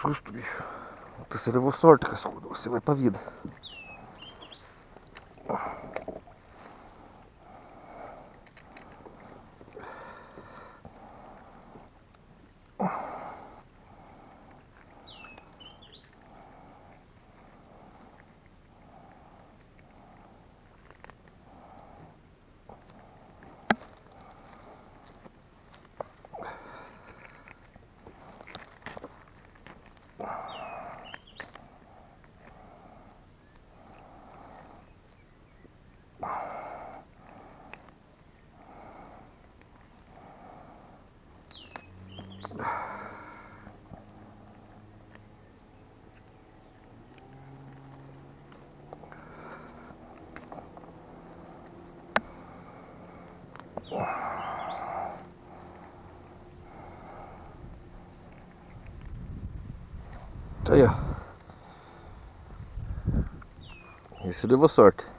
Susto, bicho. Você levou sorte, cascudo. Você vai pra vida. Aí, ó. Esse levou sorte.